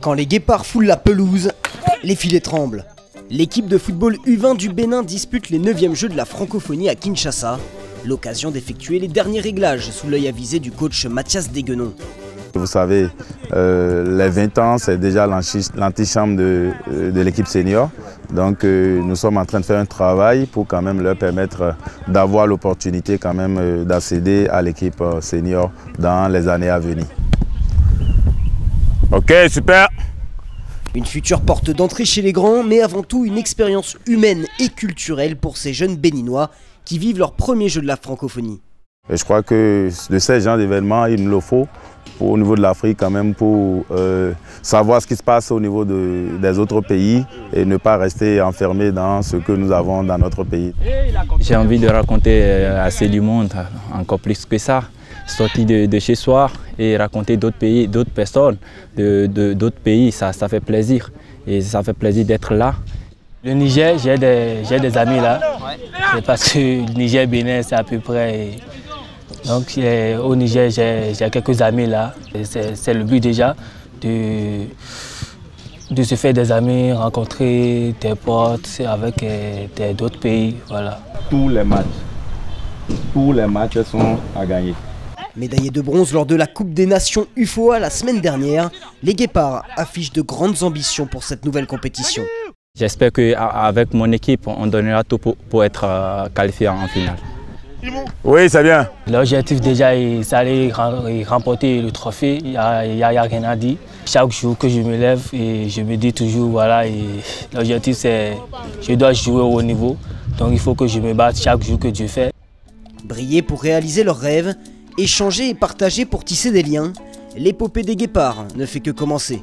Quand les guépards foulent la pelouse, les filets tremblent. L'équipe de football U20 du Bénin dispute les 9e Jeux de la francophonie à Kinshasa, l'occasion d'effectuer les derniers réglages sous l'œil avisé du coach Mathias Deguenon. Vous savez, euh, les 20 ans, c'est déjà l'antichambre de, de l'équipe senior. Donc euh, nous sommes en train de faire un travail pour quand même leur permettre d'avoir l'opportunité quand même euh, d'accéder à l'équipe euh, senior dans les années à venir. Ok, super Une future porte d'entrée chez les grands, mais avant tout une expérience humaine et culturelle pour ces jeunes béninois qui vivent leur premier jeu de la francophonie. Et je crois que de ces genres d'événements, il nous le faut pour, au niveau de l'Afrique quand même pour euh, savoir ce qui se passe au niveau de, des autres pays et ne pas rester enfermé dans ce que nous avons dans notre pays. J'ai envie de raconter assez du monde, encore plus que ça. Sortir de, de, chez soi et raconter d'autres pays, d'autres personnes, de, d'autres pays, ça, ça fait plaisir. Et ça fait plaisir d'être là. Le Niger, j'ai des, des, amis là. C'est parce que le Niger Bénin, c'est à peu près. Donc au Niger, j'ai quelques amis là. C'est le but déjà de, de se faire des amis, rencontrer des potes avec d'autres pays. Voilà. Tous les matchs, tous les matchs sont à gagner. Médaillés de bronze lors de la Coupe des Nations UFOA la semaine dernière, les Guépards affichent de grandes ambitions pour cette nouvelle compétition. J'espère qu'avec mon équipe, on donnera tout pour, pour être qualifié en finale. Oui, c'est bien. L'objectif déjà, c'est d'aller remporter le trophée. Il n'y a, a, rien à dire. Chaque jour que je me lève, et je me dis toujours, voilà, l'objectif c'est je dois jouer au haut niveau. Donc il faut que je me batte chaque jour que Dieu fait. Briller pour réaliser leurs rêves, échanger et partager pour tisser des liens, l'épopée des guépards ne fait que commencer.